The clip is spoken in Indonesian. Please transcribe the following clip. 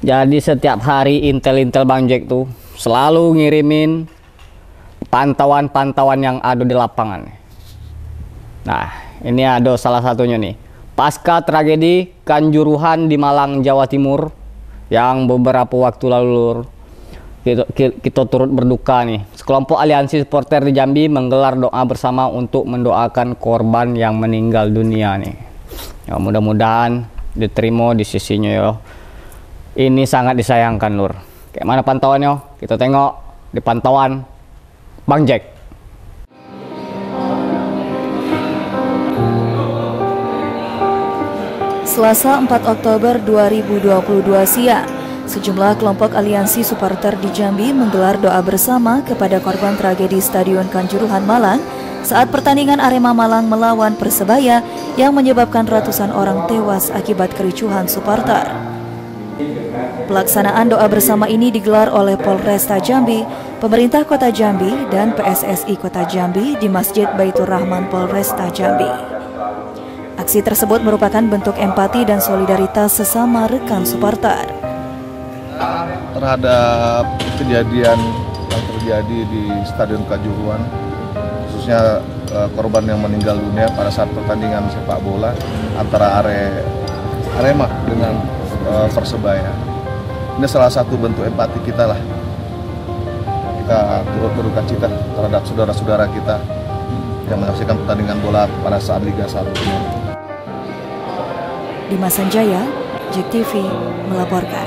Jadi setiap hari intel-intel Bang Jack tuh selalu ngirimin pantauan-pantauan yang ada di lapangan. Nah, ini ada salah satunya nih. Pasca tragedi Kanjuruhan di Malang, Jawa Timur yang beberapa waktu lalu kita, kita turut berduka nih. Sekelompok aliansi supporter di Jambi menggelar doa bersama untuk mendoakan korban yang meninggal dunia nih. Ya, mudah-mudahan diterima di sisinya ya. Ini sangat disayangkan lur. Kayak mana pantauannya? Kita tengok di pantauan Bang Jack. Selasa 4 Oktober 2022 siang, sejumlah kelompok aliansi supporter di Jambi menggelar doa bersama kepada korban tragedi Stadion Kanjuruhan Malang saat pertandingan Arema Malang melawan Persebaya yang menyebabkan ratusan orang tewas akibat kericuhan supporter. Pelaksanaan doa bersama ini digelar oleh Polresta Jambi, pemerintah kota Jambi, dan PSSI kota Jambi di Masjid Baitur Rahman Polresta Jambi. Aksi tersebut merupakan bentuk empati dan solidaritas sesama rekan supporter. Terhadap kejadian yang terjadi di Stadion Kajuruan, khususnya uh, korban yang meninggal dunia pada saat pertandingan sepak bola antara Are Arema dengan uh, Persebaya. Ini salah satu bentuk empati kita lah. Kita turut berduka cita terhadap saudara-saudara kita yang menyaksikan pertandingan bola pada saat Liga 1 ini. Dimas Sanjaya, JEK TV melaporkan.